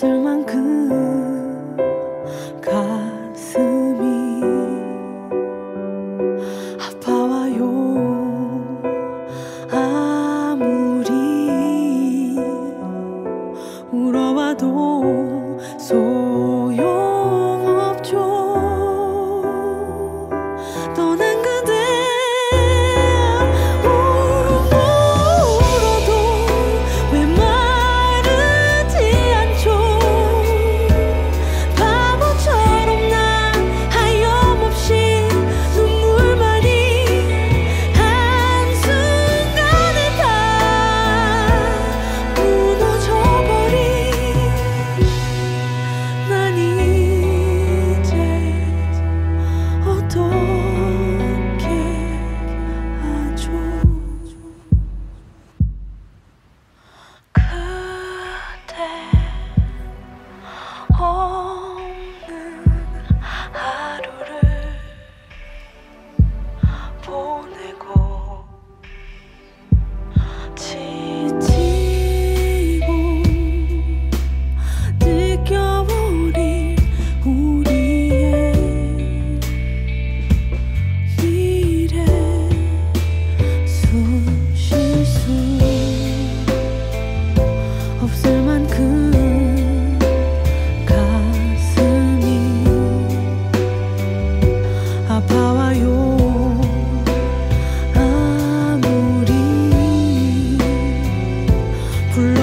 person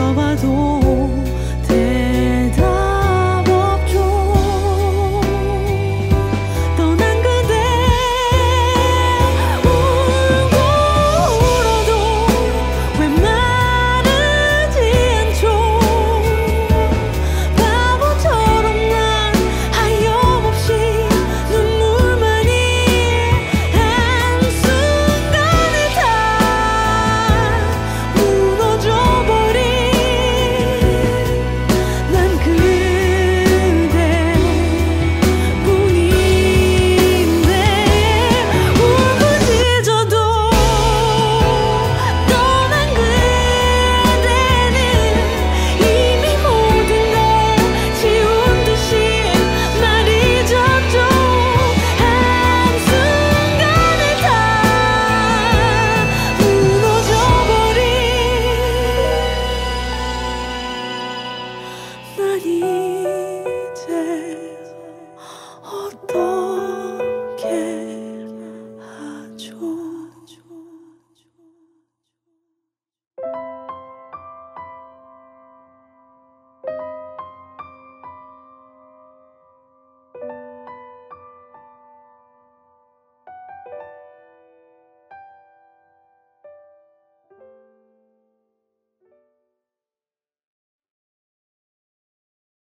爸爸总